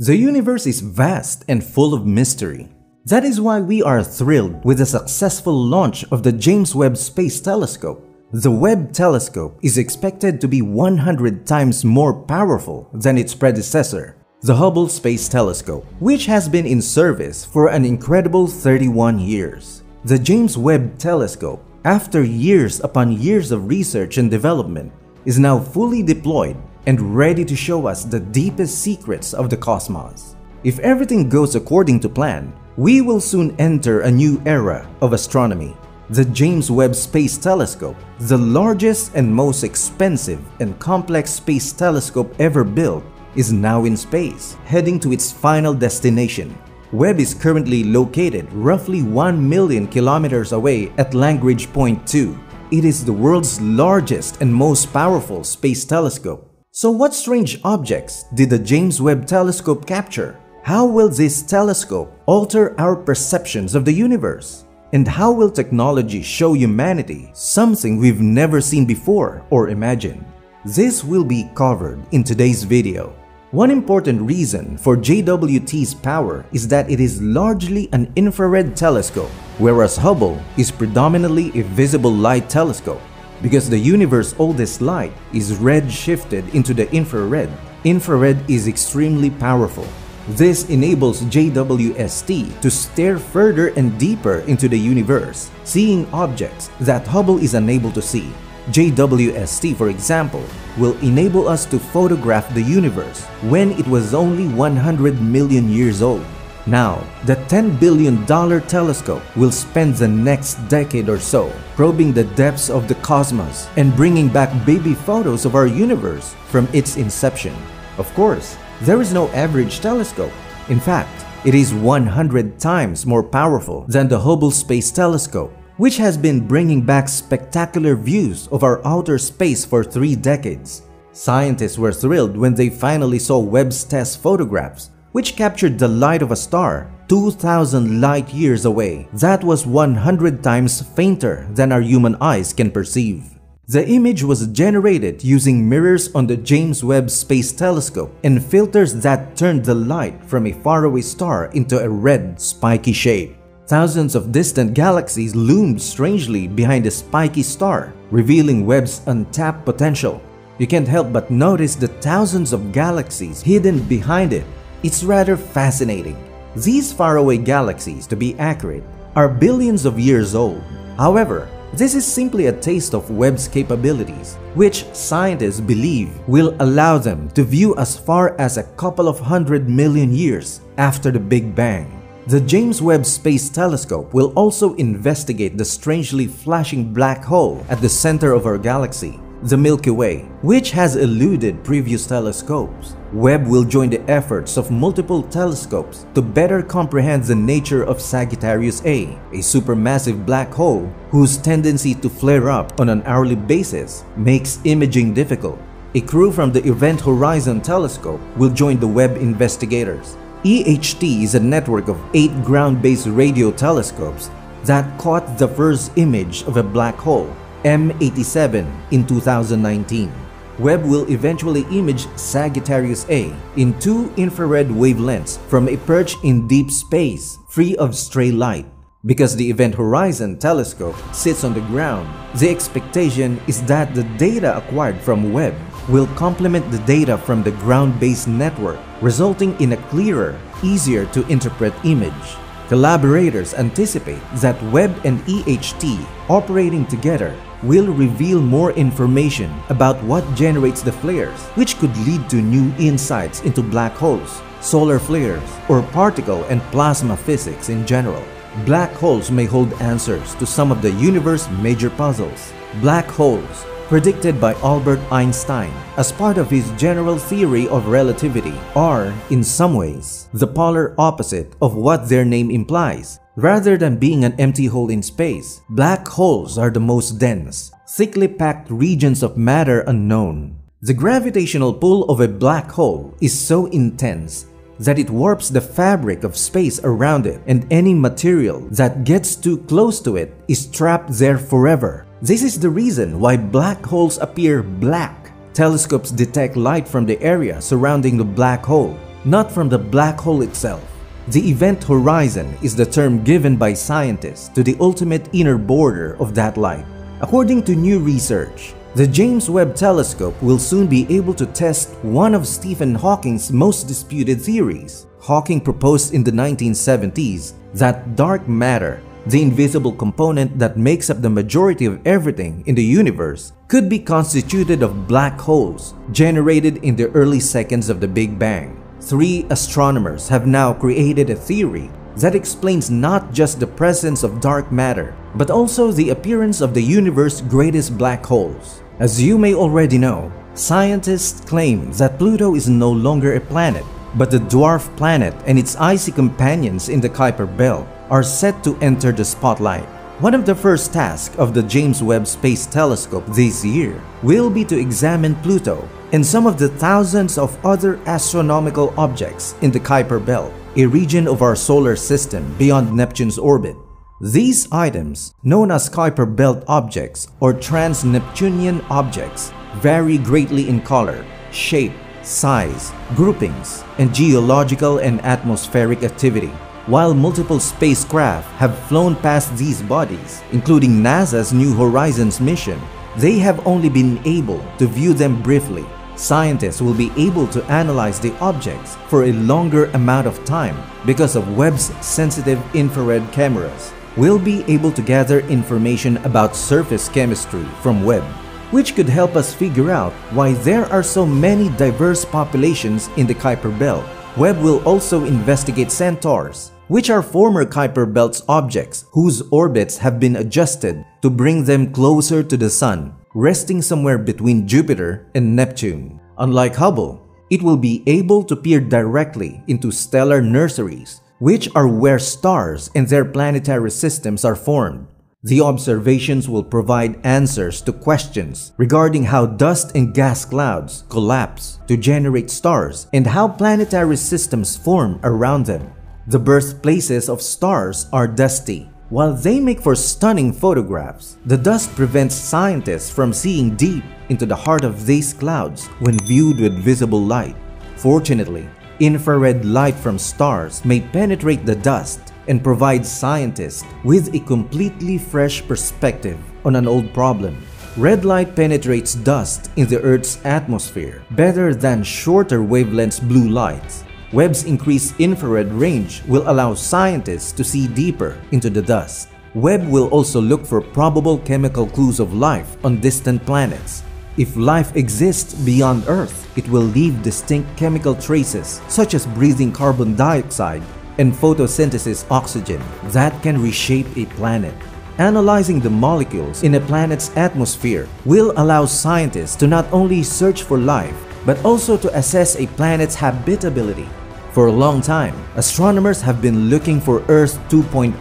The universe is vast and full of mystery. That is why we are thrilled with the successful launch of the James Webb Space Telescope. The Webb telescope is expected to be 100 times more powerful than its predecessor, the Hubble Space Telescope, which has been in service for an incredible 31 years. The James Webb Telescope, after years upon years of research and development, is now fully deployed and ready to show us the deepest secrets of the cosmos. If everything goes according to plan, we will soon enter a new era of astronomy. The James Webb Space Telescope, the largest and most expensive and complex space telescope ever built, is now in space, heading to its final destination. Webb is currently located roughly 1 million kilometers away at Lagrange Point 2. It is the world's largest and most powerful space telescope. So what strange objects did the James Webb Telescope capture? How will this telescope alter our perceptions of the universe? And how will technology show humanity something we've never seen before or imagined? This will be covered in today's video. One important reason for JWST's power is that it is largely an infrared telescope, whereas Hubble is predominantly a visible light telescope. Because the universe's oldest light is red-shifted into the infrared, infrared is extremely powerful. This enables JWST to stare further and deeper into the universe, seeing objects that Hubble is unable to see. JWST, for example, will enable us to photograph the universe when it was only 100 million years old. Now, the $10 billion telescope will spend the next decade or so probing the depths of the cosmos and bringing back baby photos of our universe from its inception. Of course, there is no average telescope. In fact, it is 100 times more powerful than the Hubble Space Telescope, which has been bringing back spectacular views of our outer space for three decades. Scientists were thrilled when they finally saw Webb's test photographs which captured the light of a star 2,000 light years away. That was 100 times fainter than our human eyes can perceive. The image was generated using mirrors on the James Webb Space Telescope and filters that turned the light from a faraway star into a red, spiky shape. Thousands of distant galaxies loomed strangely behind the spiky star, revealing Webb's untapped potential. You can't help but notice the thousands of galaxies hidden behind it it's rather fascinating. These faraway galaxies, to be accurate, are billions of years old. However, this is simply a taste of Webb's capabilities, which scientists believe will allow them to view as far as a couple of hundred million years after the Big Bang. The James Webb Space Telescope will also investigate the strangely flashing black hole at the center of our galaxy, the Milky Way, which has eluded previous telescopes. Webb will join the efforts of multiple telescopes to better comprehend the nature of Sagittarius A, a supermassive black hole whose tendency to flare up on an hourly basis makes imaging difficult. A crew from the Event Horizon telescope will join the Webb investigators. EHT is a network of eight ground-based radio telescopes that caught the first image of a black hole, M87, in 2019. Webb will eventually image Sagittarius A in two infrared wavelengths from a perch in deep space, free of stray light. Because the Event Horizon telescope sits on the ground, the expectation is that the data acquired from Webb will complement the data from the ground-based network, resulting in a clearer, easier to interpret image. Collaborators anticipate that Webb and EHT operating together will reveal more information about what generates the flares, which could lead to new insights into black holes, solar flares, or particle and plasma physics in general. Black holes may hold answers to some of the universe's major puzzles. Black holes, predicted by Albert Einstein as part of his general theory of relativity, are, in some ways, the polar opposite of what their name implies. Rather than being an empty hole in space, black holes are the most dense, thickly packed regions of matter unknown. The gravitational pull of a black hole is so intense that it warps the fabric of space around it and any material that gets too close to it is trapped there forever. This is the reason why black holes appear black. Telescopes detect light from the area surrounding the black hole not from the black hole itself. The event horizon is the term given by scientists to the ultimate inner border of that light. According to new research, the James Webb Telescope will soon be able to test one of Stephen Hawking's most disputed theories. Hawking proposed in the 1970s that dark matter, the invisible component that makes up the majority of everything in the universe, could be constituted of black holes generated in the early seconds of the Big Bang. Three astronomers have now created a theory that explains not just the presence of dark matter, but also the appearance of the universe's greatest black holes. As you may already know, scientists claim that Pluto is no longer a planet, but the dwarf planet and its icy companions in the Kuiper Belt are set to enter the spotlight. One of the first tasks of the James Webb Space Telescope this year will be to examine Pluto and some of the thousands of other astronomical objects in the Kuiper Belt, a region of our solar system beyond Neptune's orbit. These items, known as Kuiper Belt objects or trans-Neptunian objects, vary greatly in color, shape, size, groupings, and geological and atmospheric activity. While multiple spacecraft have flown past these bodies, including NASA's New Horizons mission, they have only been able to view them briefly. Scientists will be able to analyze the objects for a longer amount of time because of Webb's sensitive infrared cameras. We'll be able to gather information about surface chemistry from Webb which could help us figure out why there are so many diverse populations in the Kuiper Belt. Webb will also investigate centaurs, which are former Kuiper Belt's objects whose orbits have been adjusted to bring them closer to the Sun, resting somewhere between Jupiter and Neptune. Unlike Hubble, it will be able to peer directly into stellar nurseries, which are where stars and their planetary systems are formed. The observations will provide answers to questions regarding how dust and gas clouds collapse to generate stars and how planetary systems form around them. The birthplaces of stars are dusty. While they make for stunning photographs, the dust prevents scientists from seeing deep into the heart of these clouds when viewed with visible light. Fortunately, infrared light from stars may penetrate the dust and provide scientists with a completely fresh perspective on an old problem. Red light penetrates dust in the Earth's atmosphere better than shorter wavelengths blue lights. Webb's increased infrared range will allow scientists to see deeper into the dust. Webb will also look for probable chemical clues of life on distant planets. If life exists beyond Earth, it will leave distinct chemical traces such as breathing carbon dioxide and photosynthesis oxygen that can reshape a planet. Analyzing the molecules in a planet's atmosphere will allow scientists to not only search for life, but also to assess a planet's habitability. For a long time, astronomers have been looking for Earth 2.0.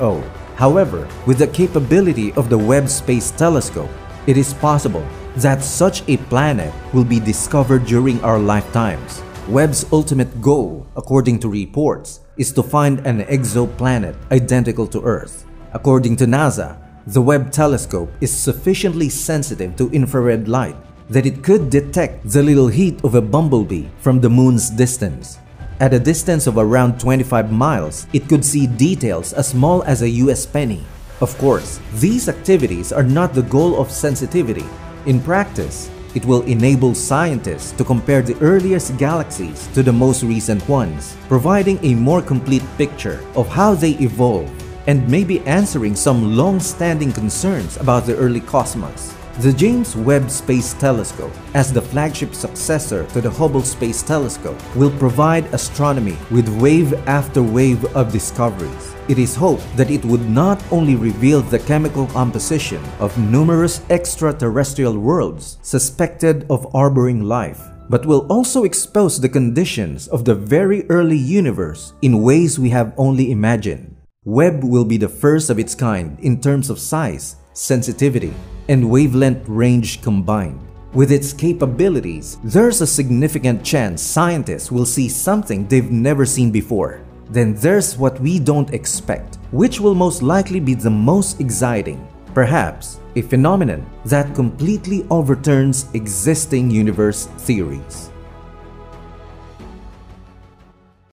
However, with the capability of the Webb Space Telescope, it is possible that such a planet will be discovered during our lifetimes. Webb's ultimate goal, according to reports, is to find an exoplanet identical to Earth. According to NASA, the Webb telescope is sufficiently sensitive to infrared light that it could detect the little heat of a bumblebee from the moon's distance. At a distance of around 25 miles, it could see details as small as a US penny. Of course, these activities are not the goal of sensitivity. In practice, it will enable scientists to compare the earliest galaxies to the most recent ones, providing a more complete picture of how they evolved and maybe answering some long-standing concerns about the early cosmos. The James Webb Space Telescope, as the flagship successor to the Hubble Space Telescope, will provide astronomy with wave after wave of discoveries. It is hoped that it would not only reveal the chemical composition of numerous extraterrestrial worlds suspected of harboring life, but will also expose the conditions of the very early universe in ways we have only imagined. Webb will be the first of its kind in terms of size, sensitivity, and wavelength range combined. With its capabilities, there's a significant chance scientists will see something they've never seen before. Then there's what we don't expect, which will most likely be the most exciting. Perhaps a phenomenon that completely overturns existing universe theories.